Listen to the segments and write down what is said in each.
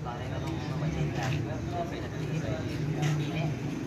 Para yung anong matinda. Pinatili ko yung pili.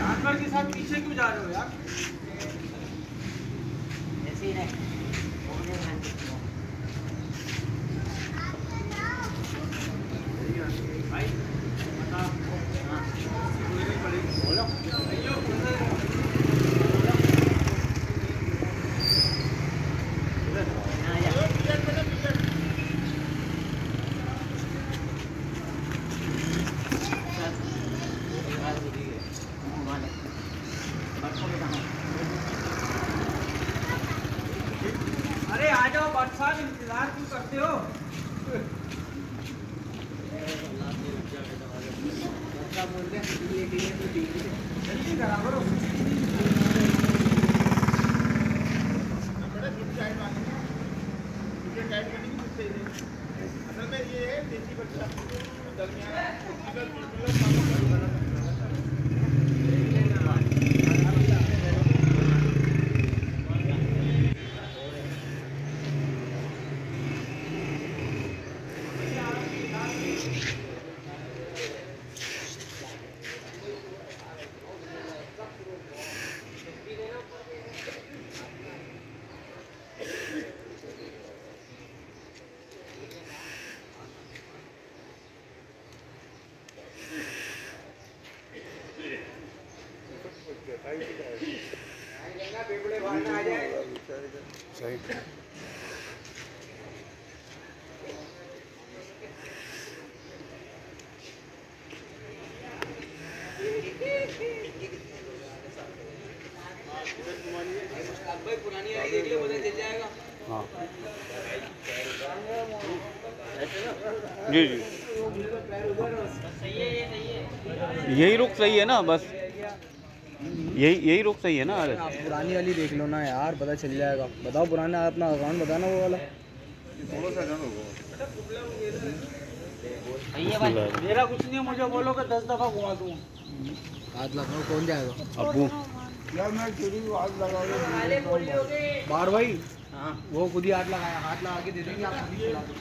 जानवर के साथ पीछे क्यों जा रहे हो यार भाई आ जाओ बादशाह इंतज़ार क्यों करते हो? जल्दी करा करो ये है बच्चा। दरमियान हाँ जी जी। यही रुख सही है ना बस। यही यही रुख सही है ना अरे आप पुरानी वाली देख लो ना यार पता चल जाएगा। बताओ पुराना अपना अकाउंट बताना वो वाला। मेरा कुछ नहीं है, मुझे बोलो कि दस दफ़ा घुमा दूँ। हाथ लगाओ कौन जाएगा? अबू। यार मैं तेरी आवाज़ लगा बार भाई वो खुद ही हाथ लगाया हाथ लगा के दे देंगे आप खुद ही चला दो।